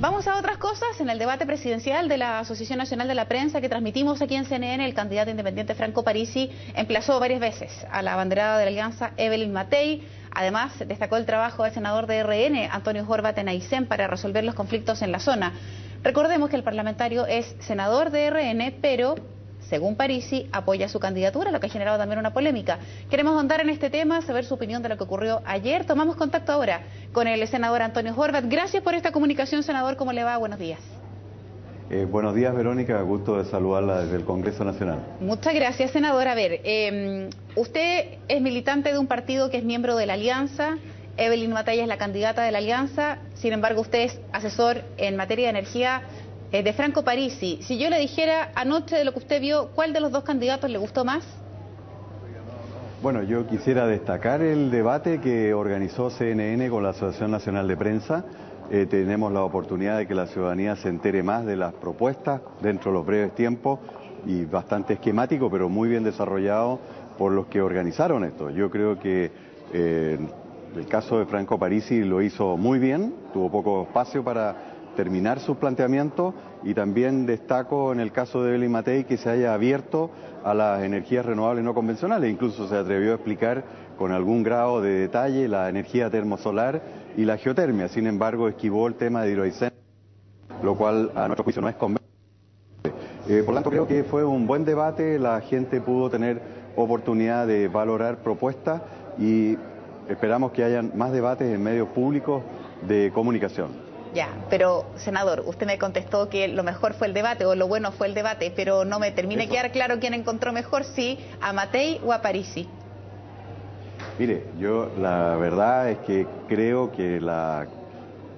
Vamos a otras cosas. En el debate presidencial de la Asociación Nacional de la Prensa que transmitimos aquí en CNN, el candidato independiente Franco Parisi emplazó varias veces a la banderada de la Alianza Evelyn Matei. Además, destacó el trabajo del senador de RN, Antonio Horvat en para resolver los conflictos en la zona. Recordemos que el parlamentario es senador de RN, pero según Parisi, apoya su candidatura, lo que ha generado también una polémica. Queremos ahondar en este tema, saber su opinión de lo que ocurrió ayer. Tomamos contacto ahora con el senador Antonio Horvat. Gracias por esta comunicación, senador. ¿Cómo le va? Buenos días. Eh, buenos días, Verónica. Gusto de saludarla desde el Congreso Nacional. Muchas gracias, senador. A ver, eh, usted es militante de un partido que es miembro de la Alianza. Evelyn Matalla es la candidata de la Alianza. Sin embargo, usted es asesor en materia de energía eh, de Franco Parisi. Si yo le dijera anoche de lo que usted vio, ¿cuál de los dos candidatos le gustó más? Bueno, yo quisiera destacar el debate que organizó CNN con la Asociación Nacional de Prensa. Eh, tenemos la oportunidad de que la ciudadanía se entere más de las propuestas dentro de los breves tiempos y bastante esquemático, pero muy bien desarrollado por los que organizaron esto. Yo creo que eh, el caso de Franco Parisi lo hizo muy bien, tuvo poco espacio para terminar sus planteamientos y también destaco en el caso de Evelyn Matei que se haya abierto a las energías renovables no convencionales, incluso se atrevió a explicar con algún grado de detalle la energía termosolar y la geotermia, sin embargo esquivó el tema de hidroicén, lo cual a nuestro juicio no es conveniente. Eh, por lo tanto creo que fue un buen debate, la gente pudo tener oportunidad de valorar propuestas y esperamos que hayan más debates en medios públicos de comunicación. Ya, pero senador, usted me contestó que lo mejor fue el debate o lo bueno fue el debate, pero no me termine de quedar claro quién encontró mejor, si a Matei o a Parisi. Mire, yo la verdad es que creo que la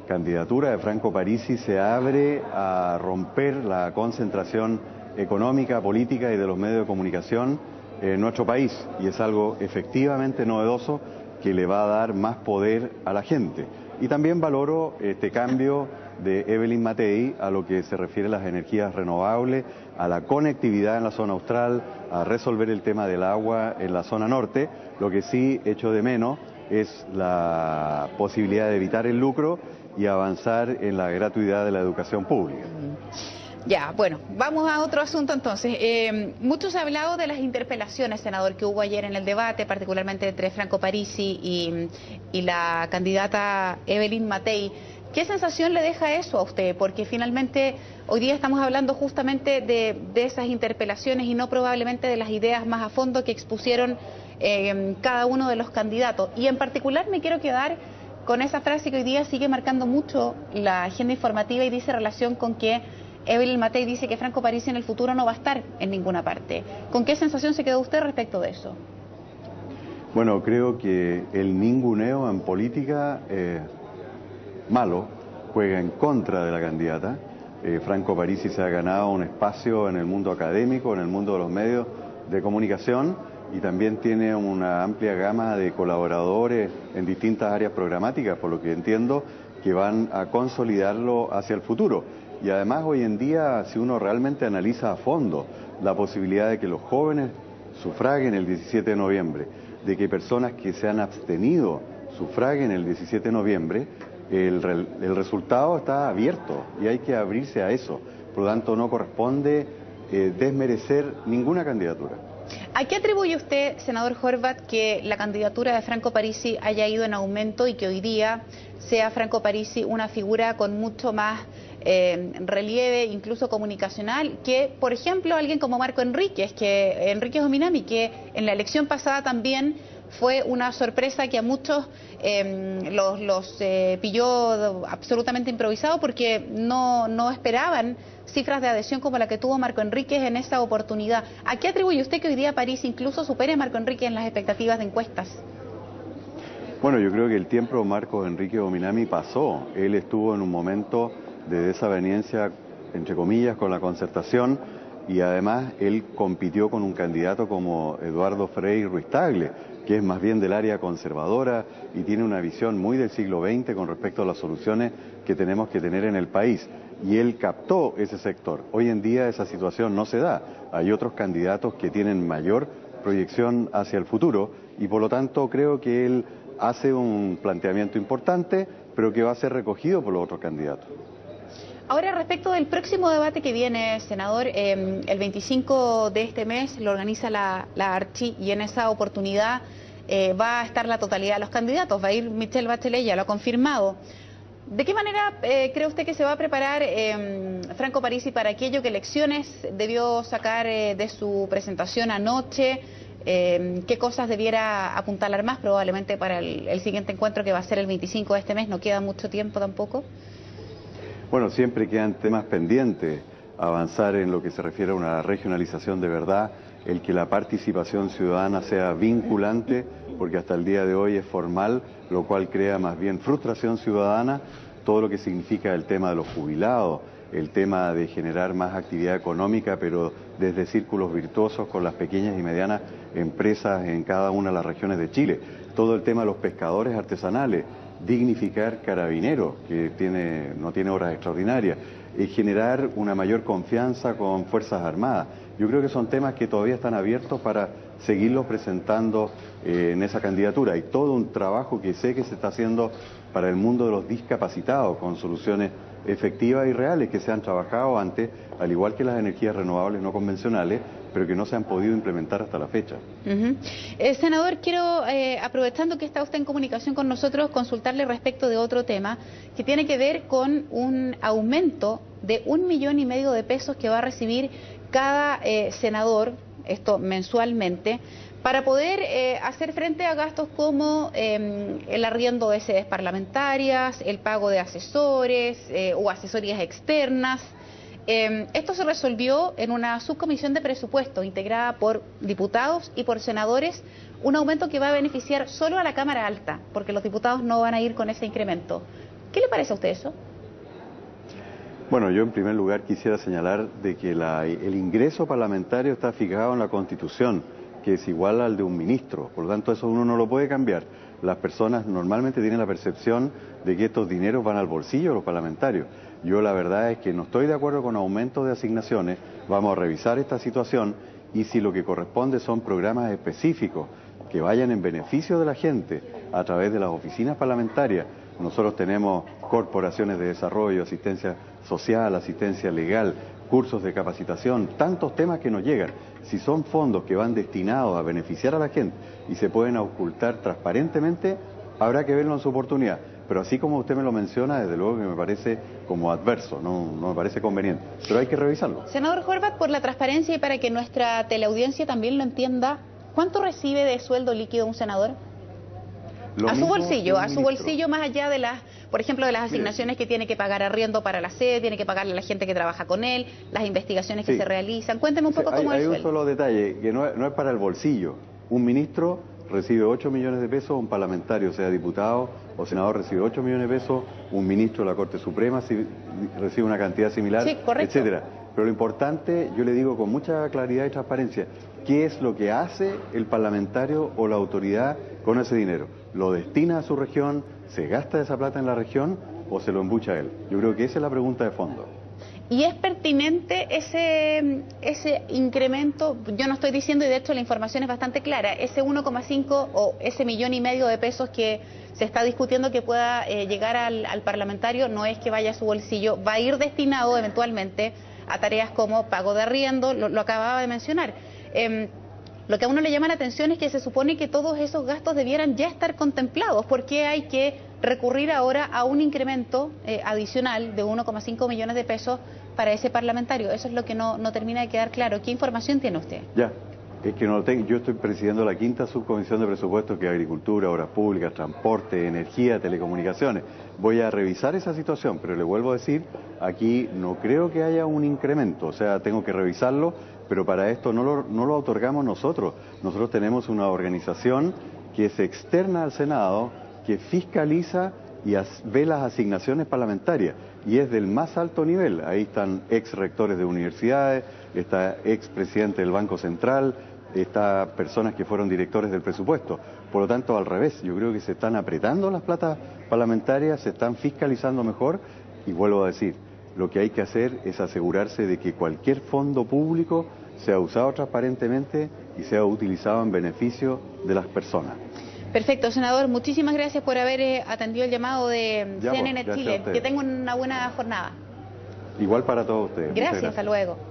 candidatura de Franco Parisi se abre a romper la concentración económica, política y de los medios de comunicación en nuestro país y es algo efectivamente novedoso que le va a dar más poder a la gente. Y también valoro este cambio de Evelyn Matei a lo que se refiere a las energías renovables, a la conectividad en la zona austral, a resolver el tema del agua en la zona norte. Lo que sí echo de menos es la posibilidad de evitar el lucro y avanzar en la gratuidad de la educación pública. Ya, bueno, vamos a otro asunto entonces. Eh, mucho se ha hablado de las interpelaciones, senador, que hubo ayer en el debate, particularmente entre Franco Parisi y, la candidata Evelyn Matei. ¿Qué sensación le deja eso a usted? Porque finalmente hoy día estamos hablando justamente de, esas interpelaciones y no probablemente de las ideas más a fondo que expusieron eh, cada uno de los candidatos. Y en particular me quiero quedar con esa frase que hoy día sigue marcando mucho la agenda informativa y dice relación con que Evelyn Matei dice que Franco Parisi en el futuro no va a estar en ninguna parte. ¿Con qué sensación se quedó usted respecto de eso? Bueno, creo que el ninguneo en política eh, malo juega en contra de la candidata. Eh, Franco Parisi se ha ganado un espacio en el mundo académico, en el mundo de los medios de comunicación y también tiene una amplia gama de colaboradores en distintas áreas programáticas, por lo que entiendo que van a consolidarlo hacia el futuro. Y además hoy en día, si uno realmente analiza a fondo la posibilidad de que los jóvenes sufraguen el 17 de noviembre, de que personas que se han abstenido sufraguen el 17 de noviembre, el, resultado está abierto y hay que abrirse a eso. Por lo tanto, no corresponde eh, desmerecer ninguna candidatura. ¿A qué atribuye usted, senador Horvat, que la candidatura de Franco Parisi haya ido en aumento y que hoy día sea Franco Parisi una figura con mucho más eh, relieve, incluso comunicacional, que, por ejemplo, alguien como Marco Enríquez, que Enríquez Ominami, que en la elección pasada también fue una sorpresa que a muchos em, los, eh, pilló absolutamente improvisado porque no, no esperaban cifras de adhesión como la que tuvo Marco Enríquez en esa oportunidad. ¿A qué atribuye usted que hoy día París incluso supere a Marco Enríquez en las expectativas de encuestas? Bueno, yo creo que el tiempo Marco Enrique Ominami pasó. Él estuvo en un momento de desaveniencia, entre comillas, con la concertación y además él compitió con un candidato como Eduardo Frei Ruiz Tagle, que es más bien del área conservadora y tiene una visión muy del siglo XX con respecto a las soluciones que tenemos que tener en el país. Y él captó ese sector. Hoy en día esa situación no se da. Hay otros candidatos que tienen mayor proyección hacia el futuro y por lo tanto creo que él hace un planteamiento importante, pero que va a ser recogido por los otros candidatos. Ahora, respecto del próximo debate que viene, senador, em, el 25 de este mes lo organiza la, la Archi y en esa oportunidad eh, va a estar la totalidad de los candidatos, va a ir Michelle Bachelet, ya lo ha confirmado. ¿De qué manera eh, cree usted que se va a preparar em, Franco Parisi para aquello que elecciones debió sacar eh, de su presentación anoche? Em, ¿Qué cosas debiera apuntalar más probablemente para el, el siguiente encuentro que va a ser el 25 de este mes? No queda mucho tiempo tampoco. Bueno, siempre quedan temas pendientes, avanzar en lo que se refiere a una regionalización de verdad, el que la participación ciudadana sea vinculante, porque hasta el día de hoy es formal, lo cual crea más bien frustración ciudadana, todo lo que significa el tema de los jubilados, el tema de generar más actividad económica, pero desde círculos virtuosos con las pequeñas y medianas empresas en cada una de las regiones de Chile, todo el tema de los pescadores artesanales, dignificar carabineros, que tiene, no tiene horas extraordinarias, y generar una mayor confianza con Fuerzas Armadas. Yo creo que son temas que todavía están abiertos para seguirlos presentando eh, en esa candidatura. Hay todo un trabajo que sé que se está haciendo para el mundo de los discapacitados, con soluciones efectivas y reales que se han trabajado antes, al igual que las energías renovables no convencionales, pero que no se han podido implementar hasta la fecha. Eh, senador, quiero, eh, aprovechando que está usted en comunicación con nosotros, consultarle respecto de otro tema que tiene que ver con un aumento de un millón y medio de pesos que va a recibir cada eh, senador, esto mensualmente, para poder hacer frente a gastos como em, el arriendo de sedes parlamentarias, el pago de asesores o asesorías externas, Em, esto se resolvió en una subcomisión de presupuesto integrada por diputados y por senadores, un aumento que va a beneficiar solo a la Cámara Alta, porque los diputados no van a ir con ese incremento. ¿Qué le parece a usted eso? Bueno, yo en primer lugar quisiera señalar de que el ingreso parlamentario está fijado en la Constitución, que es igual al de un ministro, por lo tanto eso uno no lo puede cambiar. Las personas normalmente tienen la percepción de que estos dineros van al bolsillo de los parlamentarios. Yo la verdad es que no estoy de acuerdo con aumento de asignaciones, vamos a revisar esta situación y si lo que corresponde son programas específicos que vayan en beneficio de la gente a través de las oficinas parlamentarias. Nosotros tenemos corporaciones de desarrollo, asistencia social, asistencia legal, cursos de capacitación, tantos temas que nos llegan. Si son fondos que van destinados a beneficiar a la gente y se pueden ocultar transparentemente, habrá que verlo en su oportunidad pero así como usted me lo menciona, desde luego que me parece como adverso, no, me parece conveniente, pero hay que revisarlo. Senador Horvat, por la transparencia y para que nuestra teleaudiencia también lo entienda, ¿cuánto recibe de sueldo líquido un senador? A su bolsillo, a su bolsillo más allá de las, por ejemplo, de las asignaciones que tiene que pagar arriendo para la sede, tiene que pagarle a la gente que trabaja con él, las investigaciones que se realizan. Cuénteme un poco cómo es Hay un solo detalle, que no es para el bolsillo. Un ministro recibe 8 millones de pesos, un parlamentario, sea diputado o senador, recibe 8 millones de pesos, un ministro de la Corte Suprema recibe una cantidad similar, etcétera. Pero lo importante, yo le digo con mucha claridad y transparencia, ¿qué es lo que hace el parlamentario o la autoridad con ese dinero? ¿Lo destina a su región? ¿Se gasta esa plata en la región o se lo embucha él? Yo creo que esa es la pregunta de fondo. Y es pertinente ese, ese incremento, yo no estoy diciendo, y de hecho la información es bastante clara, ese 1,5 o ese millón y medio de pesos que se está discutiendo que pueda eh, llegar al, parlamentario, no es que vaya a su bolsillo, va a ir destinado eventualmente a tareas como pago de arriendo, lo, acababa de mencionar. Em, lo que a uno le llama la atención es que se supone que todos esos gastos debieran ya estar contemplados. ¿Por qué hay que recurrir ahora a un incremento eh, adicional de 1,5 millones de pesos para ese parlamentario? Eso es lo que no, no termina de quedar claro. ¿Qué información tiene usted? Ya, es que no lo tengo. Yo estoy presidiendo la quinta subcomisión de presupuestos que es Agricultura, Obras Públicas, Transporte, Energía, Telecomunicaciones. Voy a revisar esa situación, pero le vuelvo a decir, aquí no creo que haya un incremento, o sea, tengo que revisarlo pero para esto no lo, no lo otorgamos nosotros. Nosotros tenemos una organización que es externa al Senado, que fiscaliza y ve las asignaciones parlamentarias y es del más alto nivel. Ahí están ex rectores de universidades, está ex presidente del Banco Central, está personas que fueron directores del presupuesto. Por lo tanto, al revés, yo creo que se están apretando las platas parlamentarias, se están fiscalizando mejor y vuelvo a decir, lo que hay que hacer es asegurarse de que cualquier fondo público sea usado transparentemente y sea utilizado en beneficio de las personas. Perfecto, senador. Muchísimas gracias por haber eh, atendido el llamado de CNN pues, Chile. Que tenga una buena jornada. Igual para todos ustedes. gracias. hasta luego.